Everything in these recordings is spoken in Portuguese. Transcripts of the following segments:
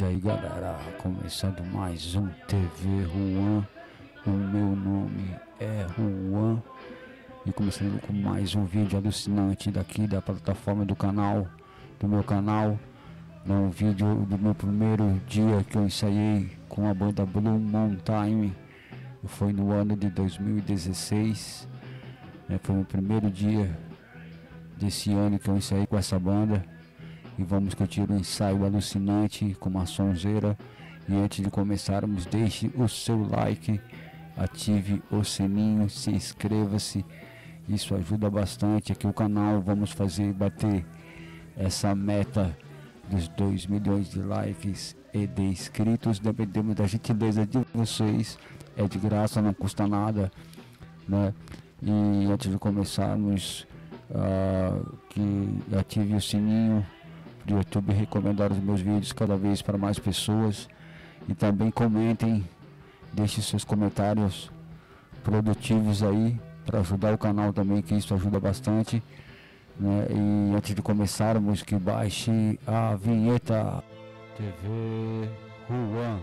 E aí galera, começando mais um TV Juan, o meu nome é Juan. E começando com mais um vídeo alucinante daqui da plataforma do canal, do meu canal, um vídeo do meu primeiro dia que eu ensaiei com a banda Blue Mountain, foi no ano de 2016, né, foi o primeiro dia desse ano que eu ensaiei com essa banda e vamos curtir um ensaio alucinante com uma sonzeira. E antes de começarmos, deixe o seu like, ative o sininho, se inscreva-se. Isso ajuda bastante aqui o canal. Vamos fazer bater essa meta dos 2 milhões de likes e de inscritos. Dependemos da gentileza de vocês. É de graça, não custa nada. Né? E antes de começarmos, uh, que ative o sininho do YouTube recomendar os meus vídeos cada vez para mais pessoas e também comentem, deixem seus comentários produtivos aí para ajudar o canal também, que isso ajuda bastante. Né? E antes de começarmos, que baixe a vinheta TV Juan.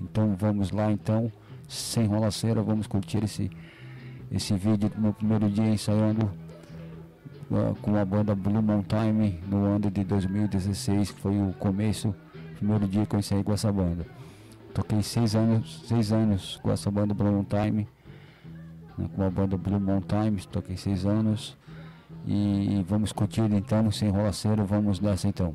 Então vamos lá então, sem enrolaceira, vamos curtir esse esse vídeo meu primeiro dia ensaiando com a banda Blue Mountain no ano de 2016, que foi o começo, primeiro dia que eu ensaiei com essa banda. Toquei seis anos, seis anos com essa banda Blue Mountain, né, com a banda Blue Mountain, toquei seis anos. E vamos curtir então, sem enrolaceiro, vamos nessa então.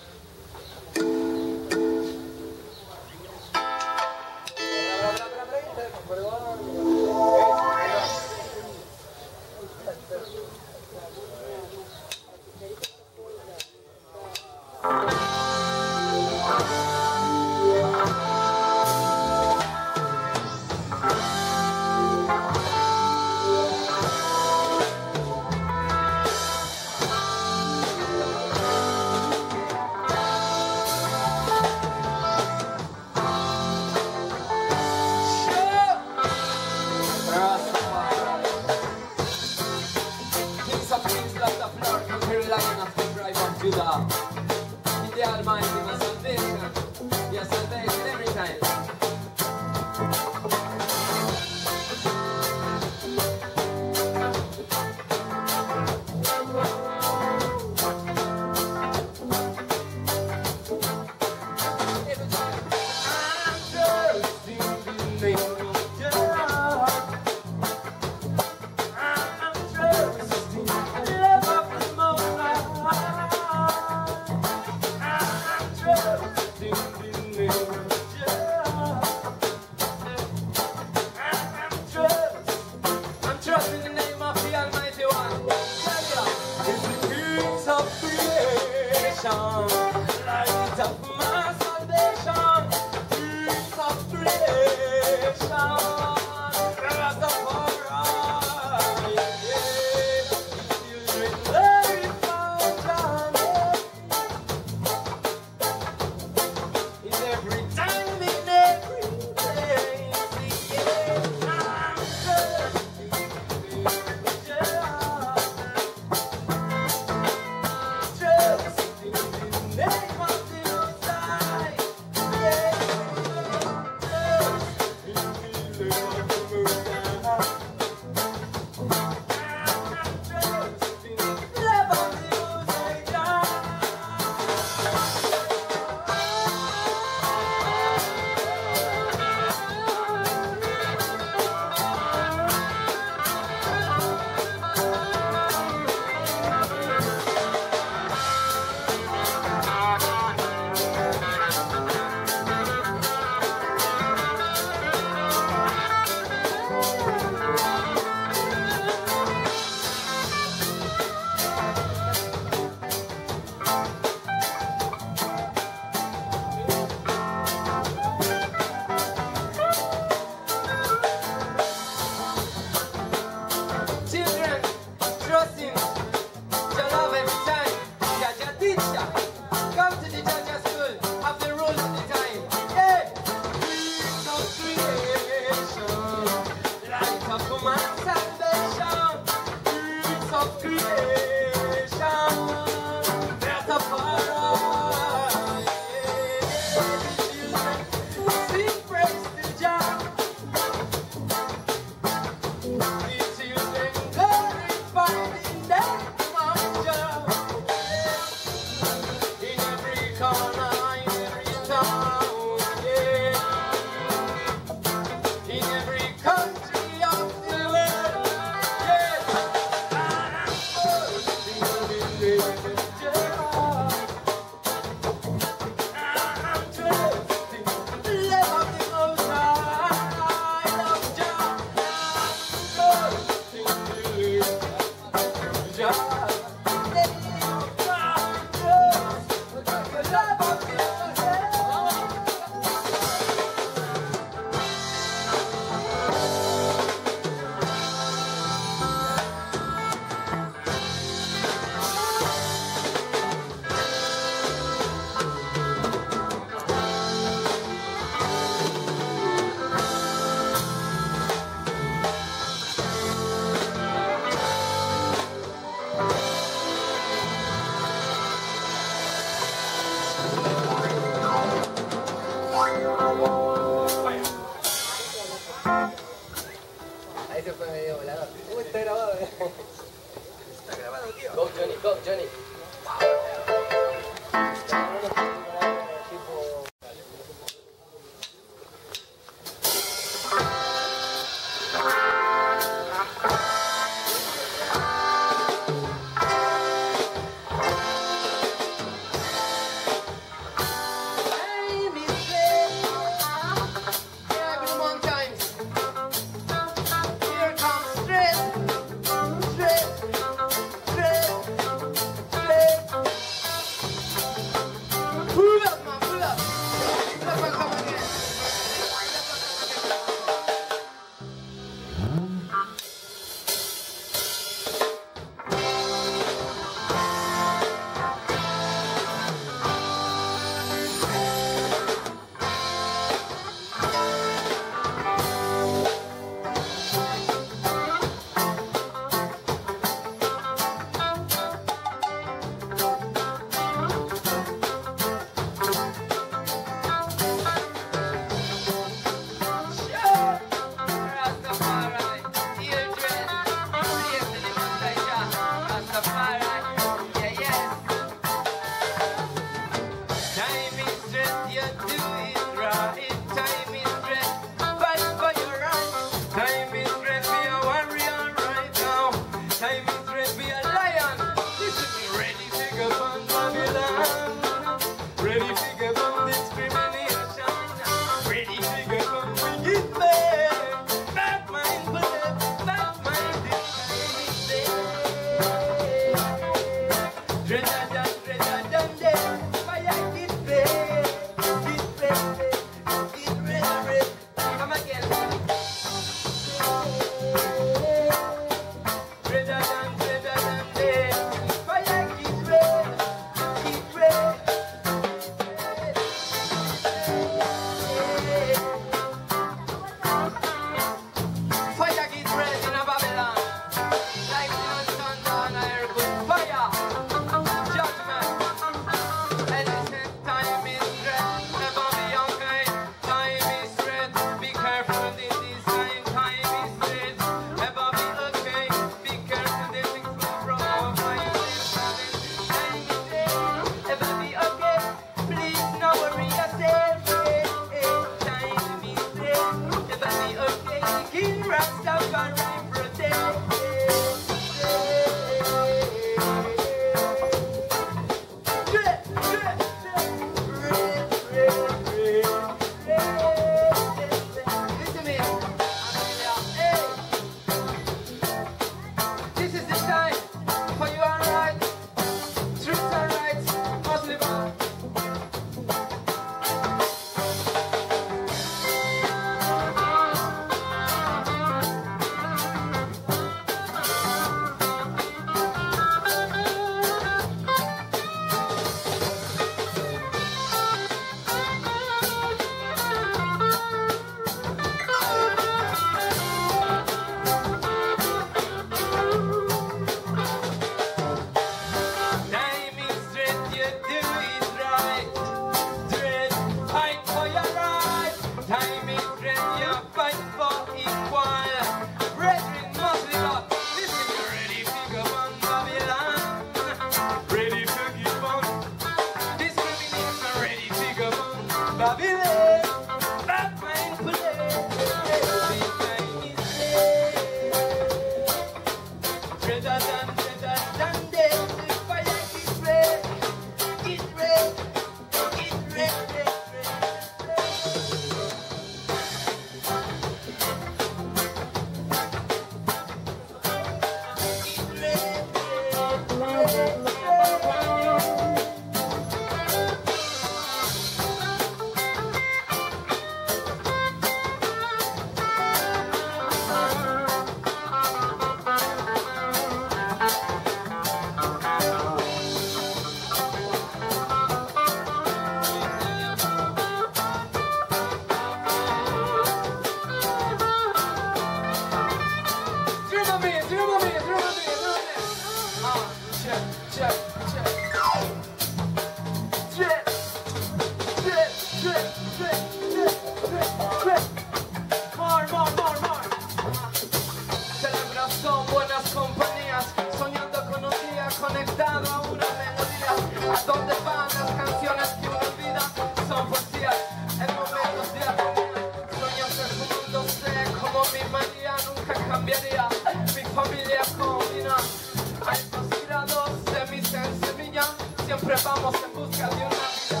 siempre vamos en busca de una vida.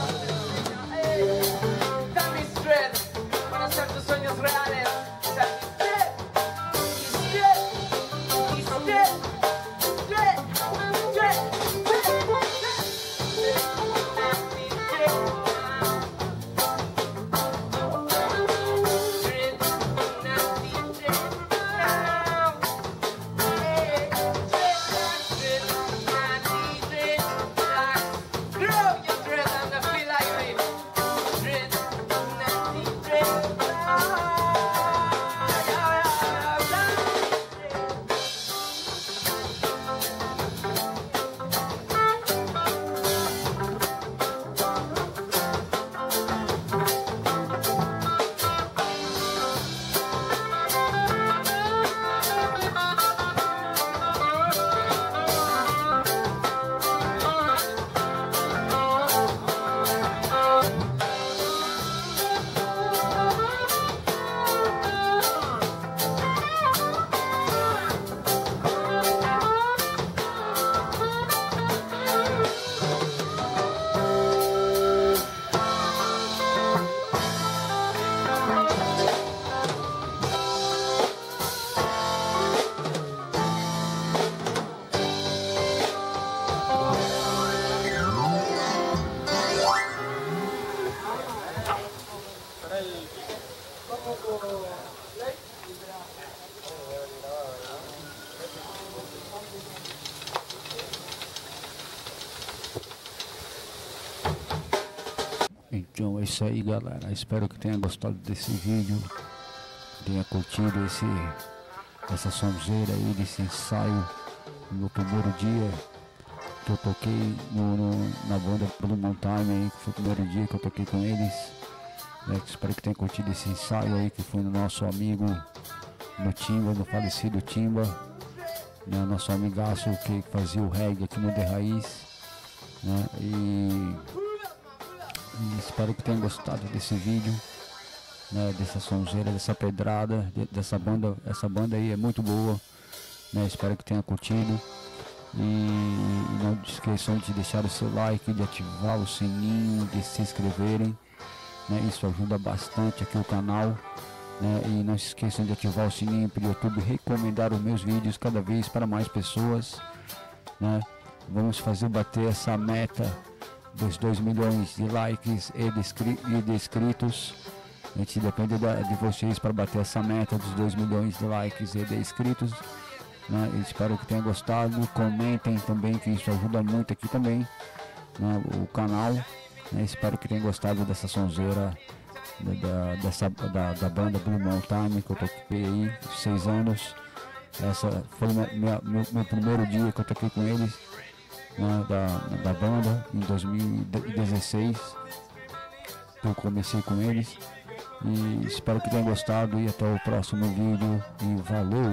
Hey, Time is para hacer tus sueños reales. Isso aí galera, espero que tenha gostado desse vídeo, tenha curtido esse, essa sonzeira aí, desse ensaio no primeiro dia que eu toquei no, no, na banda Blue Mountain aí, que foi o primeiro dia que eu toquei com eles. Né, espero que tenha curtido esse ensaio aí que foi no nosso amigo no Timba, no falecido Timba, né, nosso amigaço que fazia o reggae aqui no The Raiz. Né, e, e espero que tenha gostado desse vídeo. Né, dessa sonzeira, dessa pedrada, de, dessa banda, essa banda aí é muito boa, né, espero que tenha curtido. E não esqueçam de deixar o seu like, de ativar o sininho, de se inscreverem. Né? Isso ajuda bastante aqui o canal. Né? E não se esqueçam de ativar o sininho para o YouTube recomendar os meus vídeos cada vez para mais pessoas. Né? Vamos fazer bater essa meta dos 2 milhões de likes e de, de inscritos. A gente depende de vocês para bater essa meta dos 2 milhões de likes e de inscritos. Né? espero que tenham gostado. Comentem também, que isso ajuda muito aqui também né? o canal. Né? Espero que tenham gostado dessa sonzeira da, da, dessa, da, da banda Blue Mountain que eu toquei aí, seis anos. Essa foi minha, minha, meu, meu, primeiro dia que eu toquei com eles né? da, da banda em 2016. Eu comecei com eles. E espero que tenham gostado e até o próximo vídeo. E valeu!